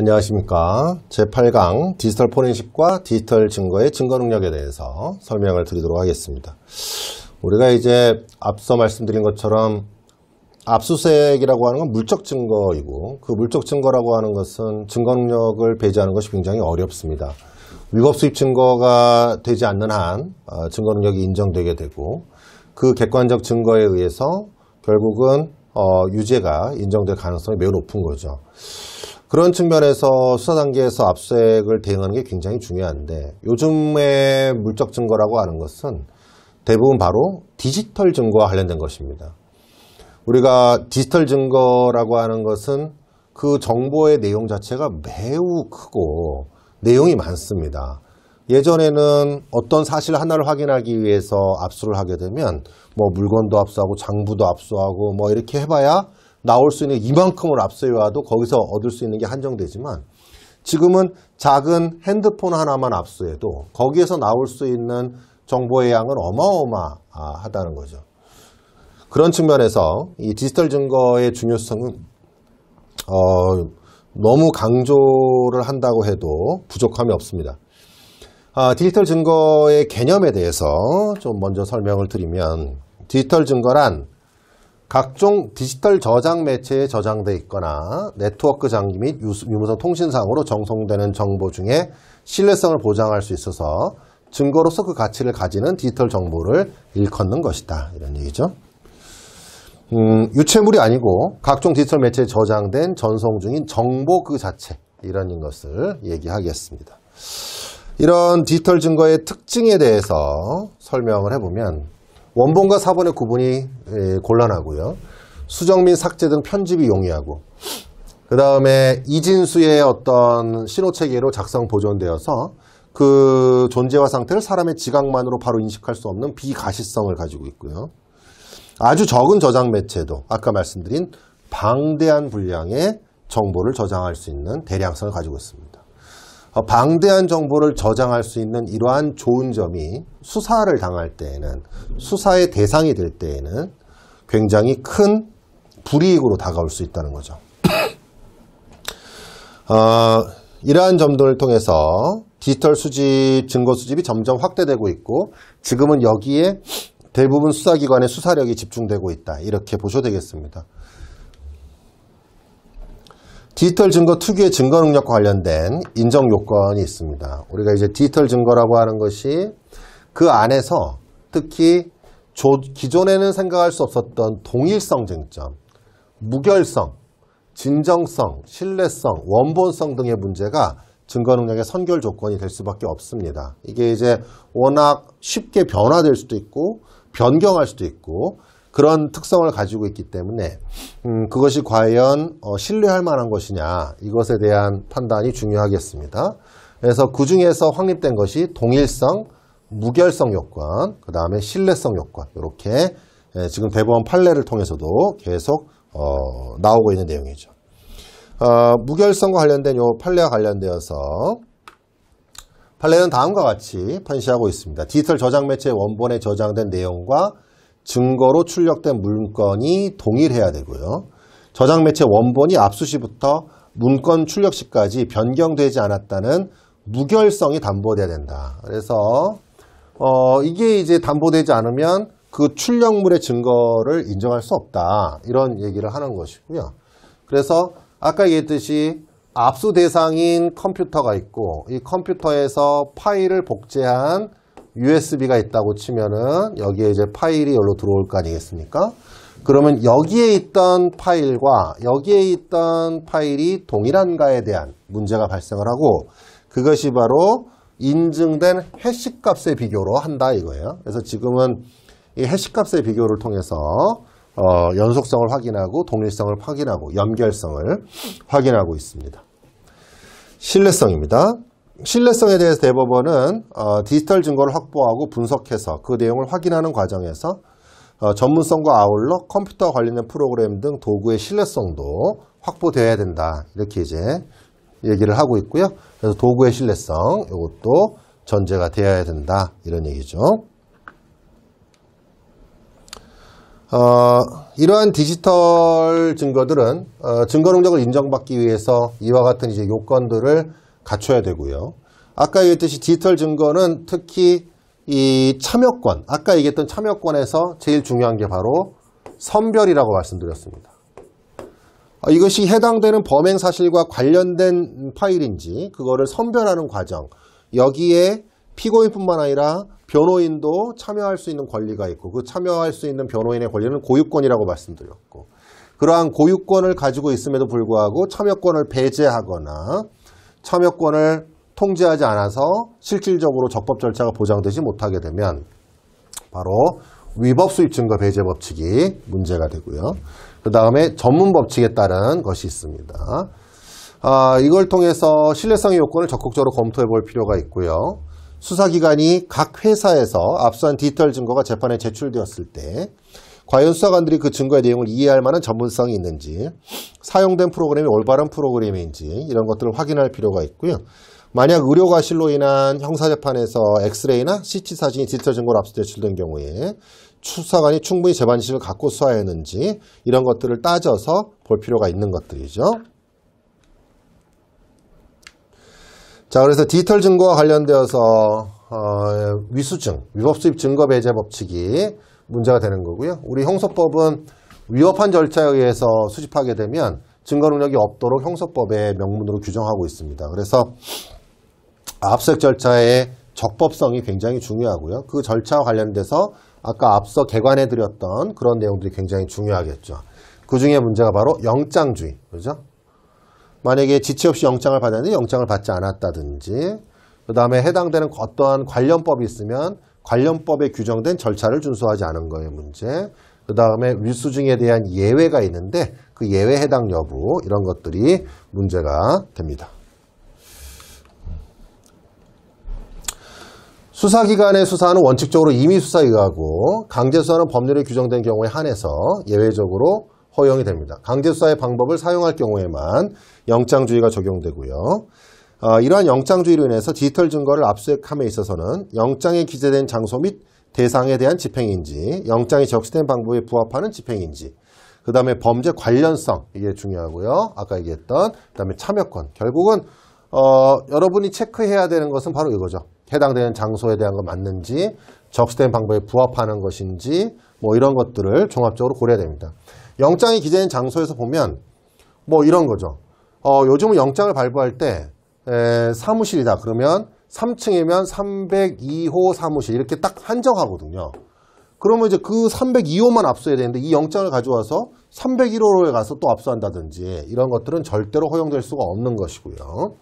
안녕하십니까. 제8강 디지털 포렌식과 디지털 증거의 증거 능력에 대해서 설명을 드리도록 하겠습니다. 우리가 이제 앞서 말씀드린 것처럼 압수수색이라고 하는 건 물적 증거이고 그 물적 증거라고 하는 것은 증거 능력을 배제하는 것이 굉장히 어렵습니다. 위법 수입 증거가 되지 않는 한 어, 증거 능력이 인정되게 되고 그 객관적 증거에 의해서 결국은 어, 유죄가 인정될 가능성이 매우 높은 거죠. 그런 측면에서 수사 단계에서 압수수색을 대응하는 게 굉장히 중요한데 요즘의 물적 증거라고 하는 것은 대부분 바로 디지털 증거와 관련된 것입니다. 우리가 디지털 증거라고 하는 것은 그 정보의 내용 자체가 매우 크고 내용이 많습니다. 예전에는 어떤 사실 하나를 확인하기 위해서 압수를 하게 되면 뭐 물건도 압수하고 장부도 압수하고 뭐 이렇게 해봐야 나올 수 있는 이만큼을 압수해와도 거기서 얻을 수 있는 게 한정되지만 지금은 작은 핸드폰 하나만 압수해도 거기에서 나올 수 있는 정보의 양은 어마어마하다는 거죠. 그런 측면에서 이 디지털 증거의 중요성은 어, 너무 강조를 한다고 해도 부족함이 없습니다. 아, 디지털 증거의 개념에 대해서 좀 먼저 설명을 드리면 디지털 증거란 각종 디지털 저장 매체에 저장돼 있거나 네트워크 장비 및 유무선 통신상으로 전송되는 정보 중에 신뢰성을 보장할 수 있어서 증거로서 그 가치를 가지는 디지털 정보를 일컫는 것이다. 이런 얘기죠. 음, 유체물이 아니고 각종 디지털 매체에 저장된 전송 중인 정보 그 자체 이런 것을 얘기하겠습니다. 이런 디지털 증거의 특징에 대해서 설명을 해보면 원본과 사본의 구분이 예, 곤란하고요. 수정 및 삭제 등 편집이 용이하고 그 다음에 이진수의 어떤 신호체계로 작성 보존되어서 그 존재와 상태를 사람의 지각만으로 바로 인식할 수 없는 비가시성을 가지고 있고요. 아주 적은 저장 매체도 아까 말씀드린 방대한 분량의 정보를 저장할 수 있는 대량성을 가지고 있습니다. 어, 방대한 정보를 저장할 수 있는 이러한 좋은 점이 수사를 당할 때에는 수사의 대상이 될 때에는 굉장히 큰 불이익으로 다가올 수 있다는 거죠. 어, 이러한 점들을 통해서 디지털 수집, 증거 수집이 점점 확대되고 있고 지금은 여기에 대부분 수사기관의 수사력이 집중되고 있다. 이렇게 보셔도 되겠습니다. 디지털 증거 특유의 증거 능력과 관련된 인정 요건이 있습니다. 우리가 이제 디지털 증거라고 하는 것이 그 안에서 특히 조, 기존에는 생각할 수 없었던 동일성 쟁점, 무결성, 진정성, 신뢰성, 원본성 등의 문제가 증거 능력의 선결 조건이 될 수밖에 없습니다. 이게 이제 워낙 쉽게 변화될 수도 있고 변경할 수도 있고 그런 특성을 가지고 있기 때문에 음, 그것이 과연 어, 신뢰할 만한 것이냐 이것에 대한 판단이 중요하겠습니다. 그래서 그 중에서 확립된 것이 동일성, 무결성 요건, 그 다음에 신뢰성 요건 이렇게 예, 지금 대법원 판례를 통해서도 계속 어, 나오고 있는 내용이죠. 어, 무결성과 관련된 요 판례와 관련되어서 판례는 다음과 같이 판시하고 있습니다. 디지털 저장 매체 원본에 저장된 내용과 증거로 출력된 문건이 동일해야 되고요. 저장 매체 원본이 압수 시부터 문건 출력 시까지 변경되지 않았다는 무결성이 담보돼야 된다. 그래서 어, 이게 이제 담보되지 않으면 그 출력물의 증거를 인정할 수 없다. 이런 얘기를 하는 것이고요. 그래서 아까 얘기했듯이 압수 대상인 컴퓨터가 있고 이 컴퓨터에서 파일을 복제한 USB가 있다고 치면은 여기에 이제 파일이 여기로 들어올 거 아니겠습니까? 그러면 여기에 있던 파일과 여기에 있던 파일이 동일한가에 대한 문제가 발생을 하고 그것이 바로 인증된 해시 값의 비교로 한다 이거예요. 그래서 지금은 이 해시 값의 비교를 통해서 어, 연속성을 확인하고 동일성을 확인하고 연결성을 확인하고 있습니다. 신뢰성입니다. 신뢰성에 대해서 대법원은 어, 디지털 증거를 확보하고 분석해서 그 내용을 확인하는 과정에서 어, 전문성과 아울러 컴퓨터 관련된 프로그램 등 도구의 신뢰성도 확보되어야 된다. 이렇게 이제 얘기를 하고 있고요. 그래서 도구의 신뢰성 이것도 전제가 되어야 된다. 이런 얘기죠. 어, 이러한 디지털 증거들은 어, 증거 능력을 인정받기 위해서 이와 같은 이제 요건들을 갖춰야 되고요. 아까 얘기했듯이 디지털 증거는 특히 이 참여권, 아까 얘기했던 참여권에서 제일 중요한 게 바로 선별이라고 말씀드렸습니다. 어, 이것이 해당되는 범행 사실과 관련된 파일인지 그거를 선별하는 과정 여기에 피고인뿐만 아니라 변호인도 참여할 수 있는 권리가 있고 그 참여할 수 있는 변호인의 권리는 고유권이라고 말씀드렸고 그러한 고유권을 가지고 있음에도 불구하고 참여권을 배제하거나 참여권을 통제하지 않아서 실질적으로 적법 절차가 보장되지 못하게 되면 바로 위법 수입 증거 배제 법칙이 문제가 되고요. 그 다음에 전문 법칙에 따른 것이 있습니다. 아, 이걸 통해서 신뢰성의 요건을 적극적으로 검토해 볼 필요가 있고요. 수사기관이 각 회사에서 압수한 디지털 증거가 재판에 제출되었을 때 과연 수사관들이 그 증거의 내용을 이해할 만한 전문성이 있는지 사용된 프로그램이 올바른 프로그램인지 이런 것들을 확인할 필요가 있고요. 만약 의료과실로 인한 형사재판에서 엑스레이나 CT 사진이 디지털 증거로 압수 제출된 경우에 수사관이 충분히 재반식을 갖고 수사했는지 이런 것들을 따져서 볼 필요가 있는 것들이죠. 자, 그래서 디지털 증거와 관련되어서 어, 위수증, 위법수입 증거 배제 법칙이 문제가 되는 거고요. 우리 형소법은 위법한 절차에 의해서 수집하게 되면 증거 능력이 없도록 형소법의 명문으로 규정하고 있습니다. 그래서 압수색 절차의 적법성이 굉장히 중요하고요. 그 절차와 관련돼서 아까 앞서 개관해 드렸던 그런 내용들이 굉장히 중요하겠죠. 그 중에 문제가 바로 영장주의. 그죠? 만약에 지체 없이 영장을 받았는데 영장을 받지 않았다든지 그 다음에 해당되는 어떠한 관련법이 있으면 관련법에 규정된 절차를 준수하지 않은 거의 문제 그 다음에 위수증에 대한 예외가 있는데 그 예외 해당 여부 이런 것들이 문제가 됩니다. 수사기관의 수사는 원칙적으로 임의수사에 의하고 강제수사는 법률에 규정된 경우에 한해서 예외적으로 허용이 됩니다. 강제수사의 방법을 사용할 경우에만 영장주의가 적용되고요. 어, 이러한 영장주의로 인해서 디지털 증거를 압수함에 있어서는 영장에 기재된 장소 및 대상에 대한 집행인지 영장이 적시된 방법에 부합하는 집행인지 그 다음에 범죄 관련성 이게 중요하고요. 아까 얘기했던 그 다음에 참여권 결국은 어, 여러분이 체크해야 되는 것은 바로 이거죠. 해당되는 장소에 대한 거 맞는지 적시된 방법에 부합하는 것인지 뭐 이런 것들을 종합적으로 고려해야 됩니다. 영장이 기재된 장소에서 보면 뭐 이런 거죠. 어, 요즘은 영장을 발부할 때 에, 사무실이다. 그러면 3층이면 302호 사무실 이렇게 딱 한정하거든요. 그러면 이제 그 302호만 압수해야 되는데 이 영장을 가져와서 301호로에 가서 또 압수한다든지 이런 것들은 절대로 허용될 수가 없는 것이고요.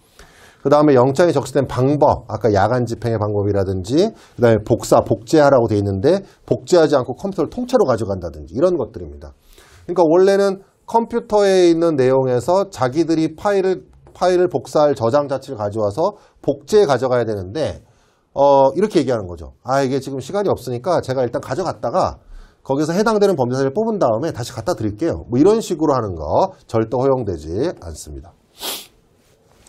그 다음에 영장이 적시된 방법, 아까 야간 집행의 방법이라든지, 그 다음에 복사, 복제하라고 돼 있는데, 복제하지 않고 컴퓨터를 통째로 가져간다든지, 이런 것들입니다. 그러니까 원래는 컴퓨터에 있는 내용에서 자기들이 파일을, 파일을 복사할 저장 자체를 가져와서 복제해 가져가야 되는데, 어, 이렇게 얘기하는 거죠. 아, 이게 지금 시간이 없으니까 제가 일단 가져갔다가 거기서 해당되는 범죄사를 뽑은 다음에 다시 갖다 드릴게요. 뭐 이런 식으로 하는 거 절대 허용되지 않습니다.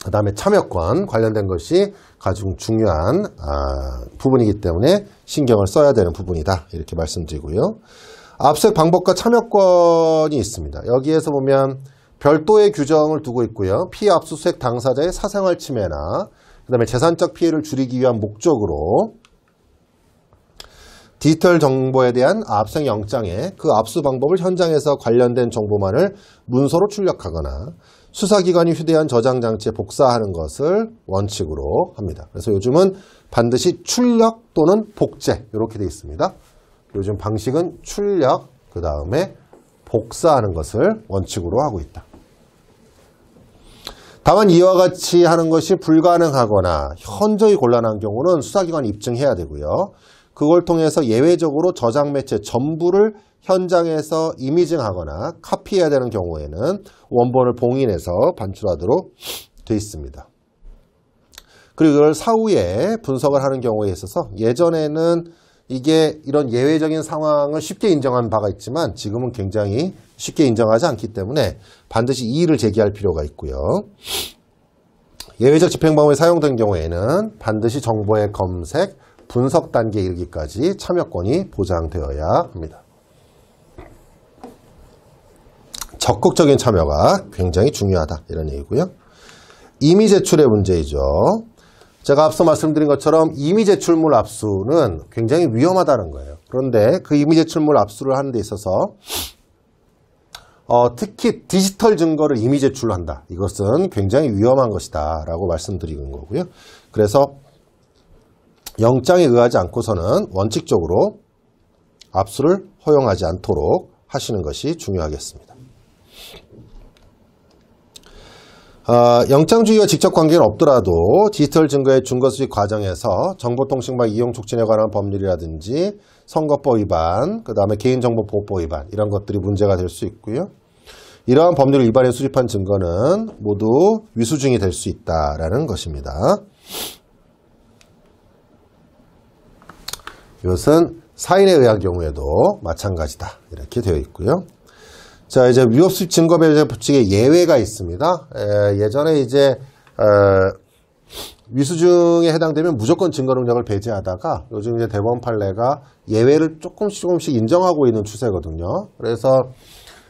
그 다음에 참여권 관련된 것이 가장 중요한 아, 부분이기 때문에 신경을 써야 되는 부분이다 이렇게 말씀드리고요. 압수색 방법과 참여권이 있습니다. 여기에서 보면 별도의 규정을 두고 있고요. 피해 압수수색 당사자의 사생활 침해나 그 다음에 재산적 피해를 줄이기 위한 목적으로 디지털 정보에 대한 압수색 영장에 그 압수 방법을 현장에서 관련된 정보만을 문서로 출력하거나 수사기관이 휴대한 저장 장치에 복사하는 것을 원칙으로 합니다. 그래서 요즘은 반드시 출력 또는 복제 이렇게 되어 있습니다. 요즘 방식은 출력 그 다음에 복사하는 것을 원칙으로 하고 있다. 다만 이와 같이 하는 것이 불가능하거나 현저히 곤란한 경우는 수사기관이 입증해야 되고요. 그걸 통해서 예외적으로 저장 매체 전부를 현장에서 이미징하거나 카피해야 되는 경우에는 원본을 봉인해서 반출하도록 되어 있습니다. 그리고 이걸 사후에 분석을 하는 경우에 있어서 예전에는 이게 이런 예외적인 상황을 쉽게 인정한 바가 있지만 지금은 굉장히 쉽게 인정하지 않기 때문에 반드시 이의를 제기할 필요가 있고요. 예외적 집행방법이 사용된 경우에는 반드시 정보의 검색, 분석 단계에 이르기까지 참여권이 보장되어야 합니다. 적극적인 참여가 굉장히 중요하다 이런 얘기고요. 이미 제출의 문제이죠. 제가 앞서 말씀드린 것처럼 이미 제출물 압수는 굉장히 위험하다는 거예요. 그런데 그 이미 제출물 압수를 하는 데 있어서 어, 특히 디지털 증거를 이미 제출한다. 이것은 굉장히 위험한 것이다. 라고 말씀드리는 거고요. 그래서 영장에 의하지 않고서는 원칙적으로 압수를 허용하지 않도록 하시는 것이 중요하겠습니다. 어, 영장주의와 직접 관계는 없더라도 디지털 증거의 증거 수집 과정에서 정보통신망 이용 촉진에 관한 법률이라든지 선거법 위반, 그 다음에 개인정보보호법 위반 이런 것들이 문제가 될 수 있고요. 이러한 법률 위반에 수집한 증거는 모두 위수증이 될 수 있다라는 것입니다. 이것은 사인에 의한 경우에도 마찬가지다 이렇게 되어 있고요. 자 이제 위법수집 증거배제 법칙에 예외가 있습니다. 에, 예전에 이제 에, 위수증에 해당되면 무조건 증거 능력을 배제하다가 요즘 이제 대법원 판례가 예외를 조금씩 조금씩 인정하고 있는 추세거든요. 그래서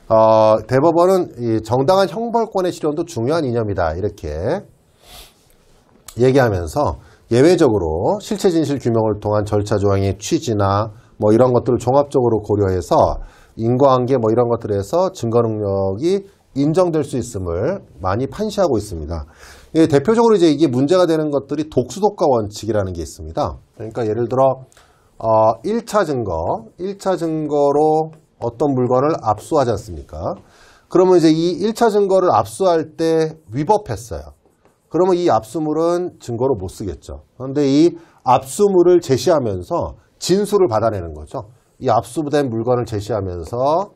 어, 대법원은 이 정당한 형벌권의 실현도 중요한 이념이다 이렇게 얘기하면서 예외적으로 실체 진실 규명을 통한 절차 조항의 취지나 뭐 이런 것들을 종합적으로 고려해서 인과관계 뭐 이런 것들에서 증거 능력이 인정될 수 있음을 많이 판시하고 있습니다. 예, 대표적으로 이제 이게 문제가 되는 것들이 독수독과 원칙이라는 게 있습니다. 그러니까 예를 들어 어, 1차 증거, 1차 증거로 어떤 물건을 압수하지 않습니까? 그러면 이제 이 1차 증거를 압수할 때 위법했어요. 그러면 이 압수물은 증거로 못 쓰겠죠. 그런데 이 압수물을 제시하면서 진술을 받아내는 거죠. 이 압수된 물건을 제시하면서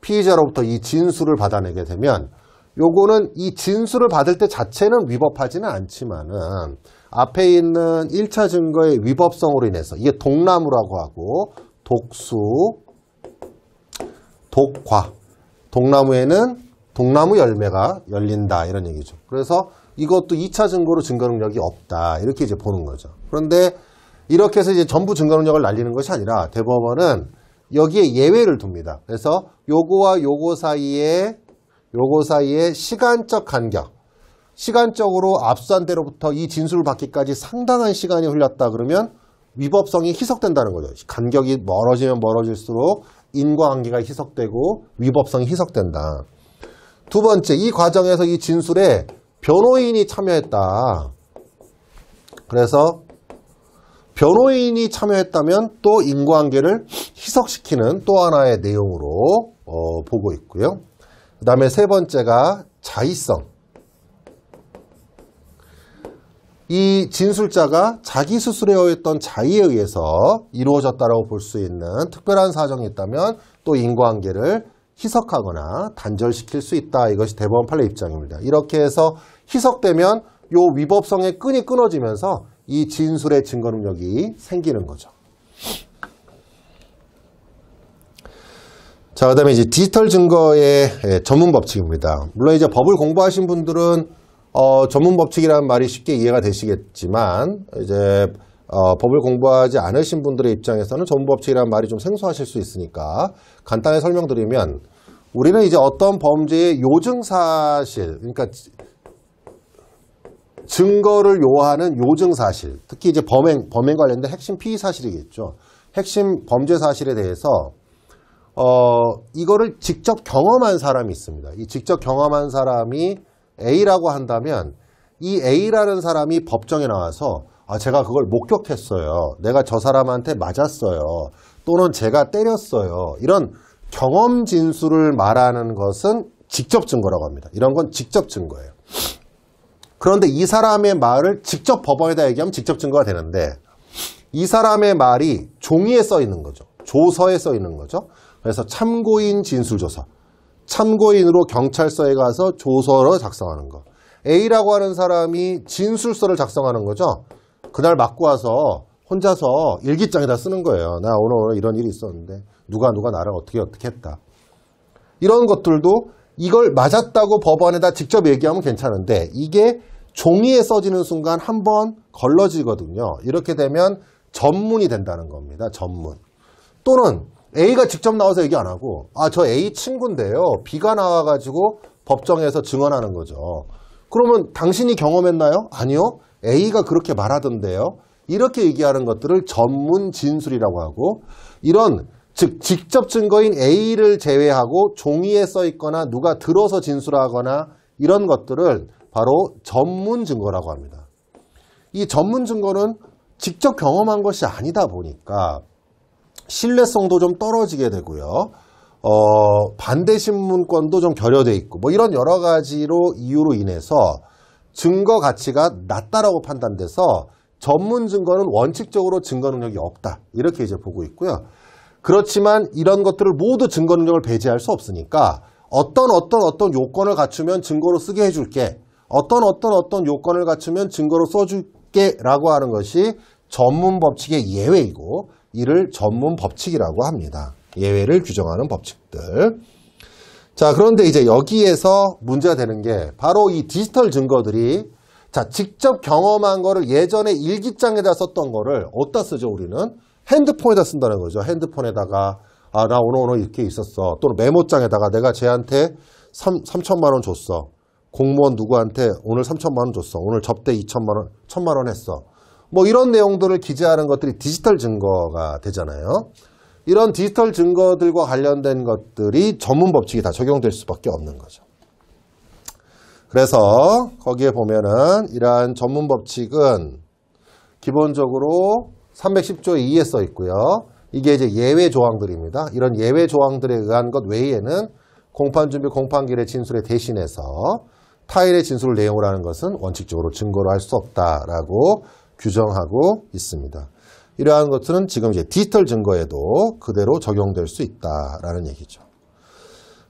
피의자로부터 이 진술을 받아내게 되면 요거는 이 진술을 받을 때 자체는 위법하지는 않지만은 앞에 있는 1차 증거의 위법성으로 인해서 이게 독나무라고 하고 독수, 독과 독나무에는 독나무 열매가 열린다 이런 얘기죠. 그래서 이것도 2차 증거로 증거 능력이 없다 이렇게 이제 보는 거죠. 그런데 이렇게 해서 이제 전부 증거 능력을 날리는 것이 아니라 대법원은 여기에 예외를 둡니다. 그래서 요거와 요거 사이에 요거 사이에 시간적 간격 시간적으로 압수한 때로부터 이 진술을 받기까지 상당한 시간이 흘렀다 그러면 위법성이 희석된다는 거죠. 간격이 멀어지면 멀어질수록 인과관계가 희석되고 위법성이 희석된다. 두 번째, 이 과정에서 이 진술에 변호인이 참여했다. 그래서 변호인이 참여했다면 또 인과관계를 희석시키는 또 하나의 내용으로 어, 보고 있고요. 그 다음에 세 번째가 자의성. 이 진술자가 자기 스스로에 의했던 자의에 의해서 이루어졌다고 볼 수 있는 특별한 사정이 있다면 또 인과관계를 희석하거나 단절시킬 수 있다. 이것이 대법원 판례 입장입니다. 이렇게 해서 희석되면 요 위법성의 끈이 끊어지면서 이 진술의 증거 능력이 생기는 거죠. 자, 그 다음에 이제 디지털 증거의 예, 전문 법칙입니다. 물론 이제 법을 공부하신 분들은 어, 전문 법칙이라는 말이 쉽게 이해가 되시겠지만 이제 어, 법을 공부하지 않으신 분들의 입장에서는 전문 법칙이라는 말이 좀 생소하실 수 있으니까 간단히 설명드리면 우리는 이제 어떤 범죄의 요증 사실, 그러니까 증거를 요하는 요증 사실, 특히 이제 범행 범행 관련된 핵심 피의 사실이겠죠. 핵심 범죄 사실에 대해서 어, 이거를 직접 경험한 사람이 있습니다. 이 직접 경험한 사람이 A라고 한다면 이 A라는 사람이 법정에 나와서 아, 제가 그걸 목격했어요. 내가 저 사람한테 맞았어요. 또는 제가 때렸어요. 이런 경험 진술을 말하는 것은 직접 증거라고 합니다. 이런 건 직접 증거예요. 그런데 이 사람의 말을 직접 법원에다 얘기하면 직접 증거가 되는데 이 사람의 말이 종이에 써 있는 거죠. 조서에 써 있는 거죠. 그래서 참고인 진술조서. 참고인으로 경찰서에 가서 조서를 작성하는 거. A라고 하는 사람이 진술서를 작성하는 거죠. 그날 맞고 와서 혼자서 일기장에다 쓰는 거예요. 나 오늘, 오늘 이런 일이 있었는데 누가 누가 나를 어떻게 어떻게 했다. 이런 것들도 이걸 맞았다고 법원에다 직접 얘기하면 괜찮은데 이게 종이에 써지는 순간 한 번 걸러지거든요. 이렇게 되면 전문이 된다는 겁니다. 전문. 또는 A가 직접 나와서 얘기 안 하고 아 저 A 친구인데요. B가 나와가지고 법정에서 증언하는 거죠. 그러면 당신이 경험했나요? 아니요. A가 그렇게 말하던데요. 이렇게 얘기하는 것들을 전문 진술이라고 하고 이런 즉 직접 증거인 A를 제외하고 종이에 써 있거나 누가 들어서 진술하거나 이런 것들을 바로 전문 증거라고 합니다. 이 전문 증거는 직접 경험한 것이 아니다 보니까 신뢰성도 좀 떨어지게 되고요. 어, 반대 신문권도 좀 결여돼 있고 뭐 이런 여러 가지로 이유로 인해서 증거 가치가 낮다라고 판단돼서 전문 증거는 원칙적으로 증거 능력이 없다. 이렇게 이제 보고 있고요. 그렇지만 이런 것들을 모두 증거 능력을 배제할 수 없으니까 어떤 어떤 어떤 요건을 갖추면 증거로 쓰게 해줄게. 어떤 어떤 어떤 요건을 갖추면 증거로 써줄게 라고 하는 것이 전문 법칙의 예외이고 이를 전문 법칙이라고 합니다. 예외를 규정하는 법칙들. 자, 그런데 이제 여기에서 문제가 되는 게 바로 이 디지털 증거들이 자, 직접 경험한 거를 예전에 일기장에다 썼던 거를 어디다 쓰죠, 우리는? 핸드폰에다 쓴다는 거죠. 핸드폰에다가 아, 나 오늘 오늘 이렇게 있었어. 또는 메모장에다가 내가 쟤한테 3, 3천만 원 줬어. 공무원 누구한테 오늘 3천만 원 줬어. 오늘 접대 2천만 원, 1천만 원 했어. 뭐 이런 내용들을 기재하는 것들이 디지털 증거가 되잖아요. 이런 디지털 증거들과 관련된 것들이 전문 법칙이 다 적용될 수밖에 없는 거죠. 그래서 거기에 보면은 이러한 전문 법칙은 기본적으로 310조 2에 써 있고요. 이게 이제 예외 조항들입니다. 이런 예외 조항들에 의한 것 외에는 공판 준비 공판기일의 진술에 대신해서 타일의 진술 내용을 하는 것은 원칙적으로 증거로 할 수 없다라고 규정하고 있습니다. 이러한 것들은 지금 이제 디지털 증거에도 그대로 적용될 수 있다라는 얘기죠.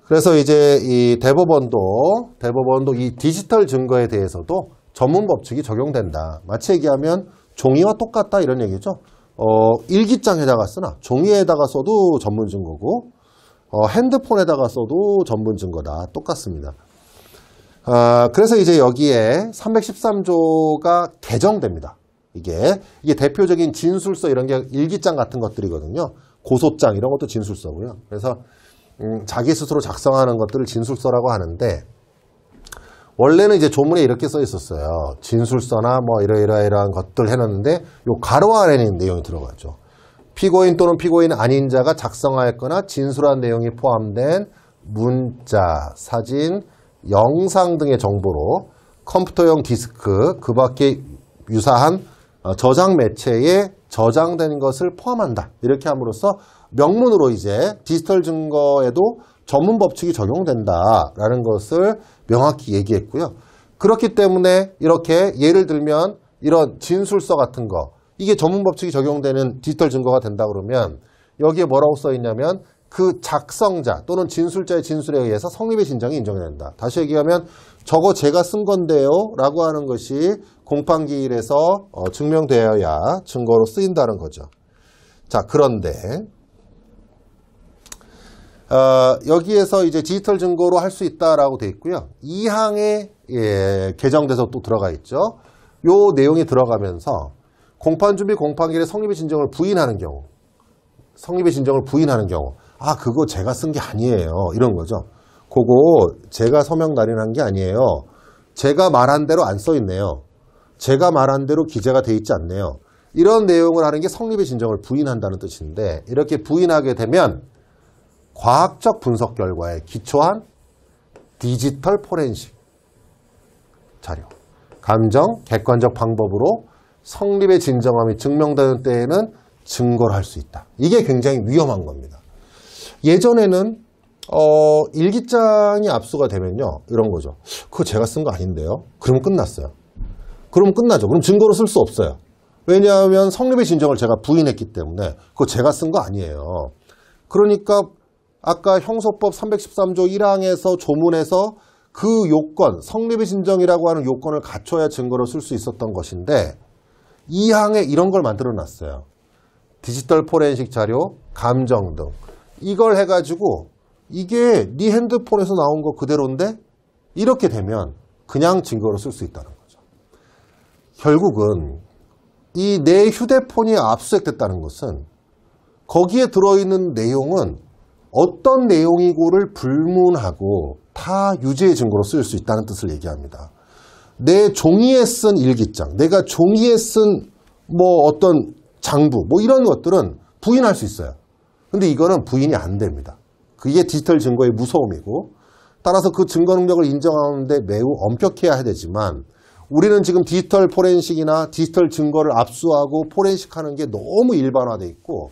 그래서 이제 이 대법원도 대법원도 이 디지털 증거에 대해서도 전문 법칙이 적용된다. 마치 얘기하면 종이와 똑같다 이런 얘기죠. 어, 일기장에다가 쓰나 종이에다가 써도 전문 증거고 어, 핸드폰에다가 써도 전문 증거다. 똑같습니다. 아, 그래서 이제 여기에 313조가 개정됩니다. 이게 이게 대표적인 진술서 이런 게 일기장 같은 것들이거든요. 고소장 이런 것도 진술서고요. 그래서 음, 자기 스스로 작성하는 것들을 진술서라고 하는데 원래는 이제 조문에 이렇게 써 있었어요. 진술서나 뭐 이러이러이러한 것들 해놨는데 요 가로 아래는 내용이 들어가죠. 피고인 또는 피고인 아닌 자가 작성하였거나 진술한 내용이 포함된 문자, 사진, 영상 등의 정보로 컴퓨터용 디스크, 그 밖에 유사한 어, 저장 매체에 저장된 것을 포함한다. 이렇게 함으로써 명문으로 이제 디지털 증거에도 전문 법칙이 적용된다라는 것을 명확히 얘기했고요. 그렇기 때문에 이렇게 예를 들면 이런 진술서 같은 거 이게 전문 법칙이 적용되는 디지털 증거가 된다 그러면 여기에 뭐라고 써 있냐면 그 작성자 또는 진술자의 진술에 의해서 성립의 진정이 인정이 된다. 다시 얘기하면 저거 제가 쓴 건데요 라고 하는 것이 공판기일에서 어, 증명되어야 증거로 쓰인다는 거죠. 자 그런데 어, 여기에서 이제 디지털 증거로 할 수 있다라고 돼 있고요. 2항에 예, 개정돼서 또 들어가 있죠. 요 내용이 들어가면서 공판 준비 공판기일의 성립의 진정을 부인하는 경우 성립의 진정을 부인하는 경우 아 그거 제가 쓴 게 아니에요. 이런 거죠. 그거 제가 서명 날인한 게 아니에요. 제가 말한 대로 안 써 있네요. 제가 말한 대로 기재가 돼 있지 않네요. 이런 내용을 하는 게 성립의 진정을 부인한다는 뜻인데 이렇게 부인하게 되면 과학적 분석 결과에 기초한 디지털 포렌식 자료 감정 객관적 방법으로 성립의 진정함이 증명되는 때에는 증거를 할 수 있다. 이게 굉장히 위험한 겁니다. 예전에는 어, 일기장이 압수가 되면요. 이런 거죠. 그거 제가 쓴 거 아닌데요. 그러면 끝났어요. 그러면 끝나죠. 그럼 증거로 쓸 수 없어요. 왜냐하면 성립의 진정을 제가 부인했기 때문에 그거 제가 쓴 거 아니에요. 그러니까 아까 형소법 313조 1항에서 조문에서 그 요건, 성립의 진정이라고 하는 요건을 갖춰야 증거로 쓸 수 있었던 것인데 2항에 이런 걸 만들어 놨어요. 디지털 포렌식 자료, 감정 등 이걸 해가지고 이게 네 핸드폰에서 나온 거 그대로인데 이렇게 되면 그냥 증거로 쓸 수 있다는 거죠. 결국은 이 내 휴대폰이 압수수색됐다는 것은 거기에 들어있는 내용은 어떤 내용이고를 불문하고 다 유죄의 증거로 쓰일 수 있다는 뜻을 얘기합니다. 내 종이에 쓴 일기장, 내가 종이에 쓴 뭐 어떤 장부, 뭐 이런 것들은 부인할 수 있어요. 근데 이거는 부인이 안 됩니다. 그게 디지털 증거의 무서움이고 따라서 그 증거 능력을 인정하는데 매우 엄격해야 되지만 우리는 지금 디지털 포렌식이나 디지털 증거를 압수하고 포렌식하는 게 너무 일반화돼 있고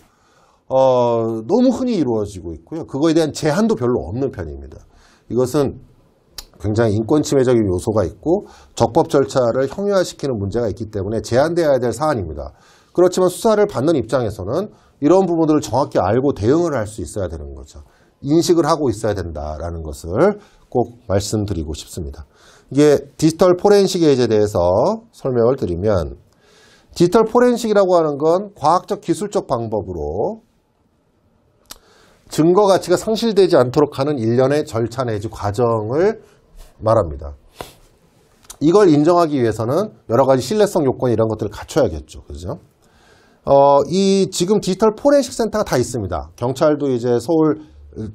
어, 너무 흔히 이루어지고 있고요. 그거에 대한 제한도 별로 없는 편입니다. 이것은 굉장히 인권 침해적인 요소가 있고 적법 절차를 형용화시키는 문제가 있기 때문에 제한되어야 될 사안입니다. 그렇지만 수사를 받는 입장에서는 이런 부분들을 정확히 알고 대응을 할 수 있어야 되는 거죠. 인식을 하고 있어야 된다라는 것을 꼭 말씀드리고 싶습니다. 이게 디지털 포렌식 에 이제 대해서 설명을 드리면 디지털 포렌식이라고 하는 건 과학적 기술적 방법으로 증거 가치가 상실되지 않도록 하는 일련의 절차 내지 과정을 말합니다. 이걸 인정하기 위해서는 여러 가지 신뢰성 요건 이런 것들을 갖춰야겠죠. 그죠? 어, 이 지금 디지털 포렌식 센터가 다 있습니다. 경찰도 이제 서울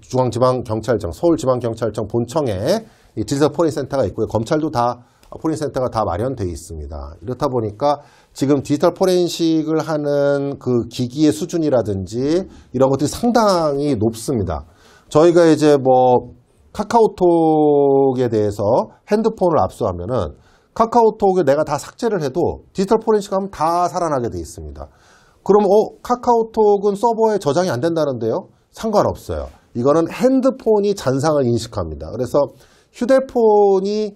중앙지방경찰청, 서울지방경찰청 본청에 이 디지털 포렌식 센터가 있고요. 검찰도 다 포렌식 센터가 다 마련되어 있습니다. 이렇다 보니까 지금 디지털 포렌식을 하는 그 기기의 수준이라든지 이런 것들이 상당히 높습니다. 저희가 이제 뭐 카카오톡에 대해서 핸드폰을 압수하면은 카카오톡에 내가 다 삭제를 해도 디지털 포렌식 하면 다 살아나게 돼 있습니다. 그럼 어 카카오톡은 서버에 저장이 안 된다는데요? 상관없어요. 이거는 핸드폰이 잔상을 인식합니다. 그래서 휴대폰이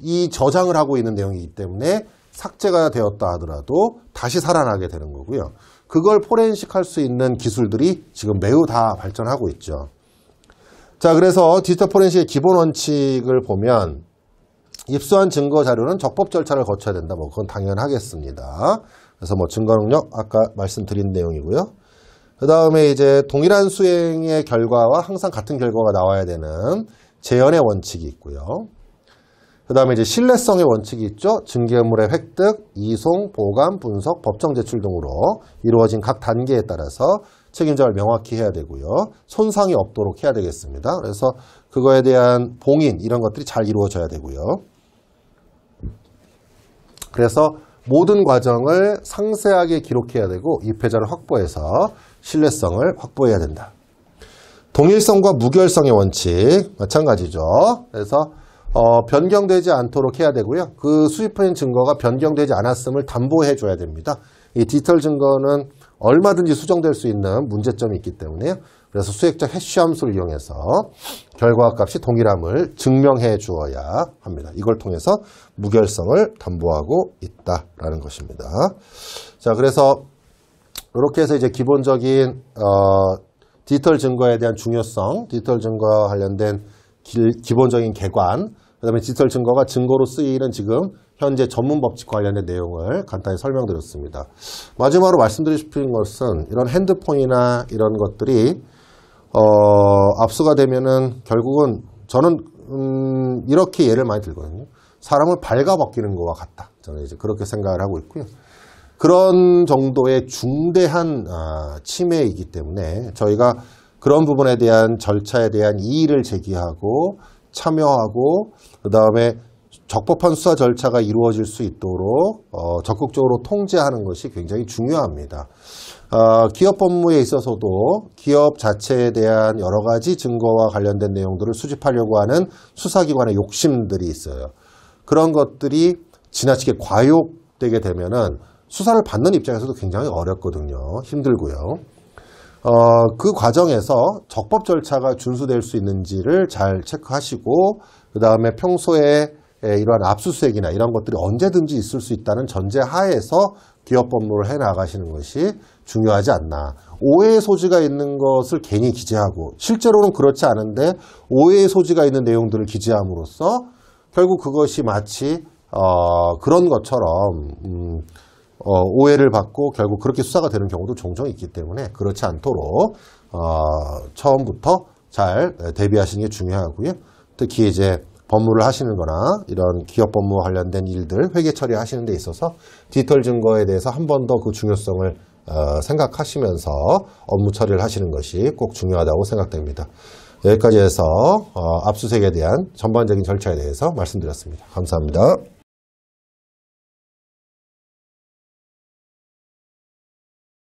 이 저장을 하고 있는 내용이기 때문에 삭제가 되었다 하더라도 다시 살아나게 되는 거고요. 그걸 포렌식 할 수 있는 기술들이 지금 매우 다 발전하고 있죠. 자, 그래서 디지털 포렌식의 기본 원칙을 보면 입수한 증거 자료는 적법 절차를 거쳐야 된다. 뭐 그건 당연하겠습니다. 그래서 뭐 증거 능력 아까 말씀드린 내용이고요. 그 다음에 이제 동일한 수행의 결과와 항상 같은 결과가 나와야 되는 재현의 원칙이 있고요. 그 다음에 이제 신뢰성의 원칙이 있죠. 증거물의 획득, 이송, 보관, 분석, 법정 제출 등으로 이루어진 각 단계에 따라서 책임자를 명확히 해야 되고요. 손상이 없도록 해야 되겠습니다. 그래서 그거에 대한 봉인 이런 것들이 잘 이루어져야 되고요. 그래서 모든 과정을 상세하게 기록해야 되고 입회자를 확보해서 신뢰성을 확보해야 된다. 동일성과 무결성의 원칙 마찬가지죠. 그래서 어, 변경되지 않도록 해야 되고요. 그 수집한 증거가 변경되지 않았음을 담보해 줘야 됩니다. 이 디지털 증거는 얼마든지 수정될 수 있는 문제점이 있기 때문에요. 그래서 수액적 해시 함수를 이용해서 결과 값이 동일함을 증명해 주어야 합니다. 이걸 통해서 무결성을 담보하고 있다라는 것입니다. 자, 그래서 이렇게 해서 이제 기본적인 어, 디지털 증거에 대한 중요성, 디지털 증거와 관련된 기, 기본적인 개관, 그 다음에 디지털 증거가 증거로 쓰이는 지금 현재 전문 법칙 관련된 내용을 간단히 설명드렸습니다. 마지막으로 말씀드리고 싶은 것은 이런 핸드폰이나 이런 것들이 어, 압수가 되면은 결국은 저는 음, 이렇게 예를 많이 들거든요. 사람을 발가벗기는 것과 같다. 저는 이제 그렇게 생각을 하고 있고요. 그런 정도의 중대한 아, 침해이기 때문에 저희가 그런 부분에 대한 절차에 대한 이의를 제기하고 참여하고 그 다음에 적법한 수사 절차가 이루어질 수 있도록 어, 적극적으로 통제하는 것이 굉장히 중요합니다. 어, 기업 법무에 있어서도 기업 자체에 대한 여러 가지 증거와 관련된 내용들을 수집하려고 하는 수사기관의 욕심들이 있어요. 그런 것들이 지나치게 과욕되게 되면은 수사를 받는 입장에서도 굉장히 어렵거든요. 힘들고요. 어, 그 과정에서 적법 절차가 준수될 수 있는지를 잘 체크하시고 그 다음에 평소에 이러한 압수수색이나 이런 것들이 언제든지 있을 수 있다는 전제 하에서 기업 법무를 해 나가시는 것이 중요하지 않나. 오해의 소지가 있는 것을 괜히 기재하고 실제로는 그렇지 않은데 오해의 소지가 있는 내용들을 기재함으로써 결국 그것이 마치 어, 그런 것처럼 음, 어, 오해를 받고 결국 그렇게 수사가 되는 경우도 종종 있기 때문에 그렇지 않도록 어, 처음부터 잘 대비하시는 게 중요하고요. 특히 이제 법무를 하시는 거나 이런 기업 법무 관련된 일들 회계 처리하시는 데 있어서 디지털 증거에 대해서 한 번 더 그 중요성을 어, 생각하시면서 업무 처리를 하시는 것이 꼭 중요하다고 생각됩니다. 여기까지 해서 어, 압수수색에 대한 전반적인 절차에 대해서 말씀드렸습니다. 감사합니다.